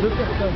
Gelukkig dan.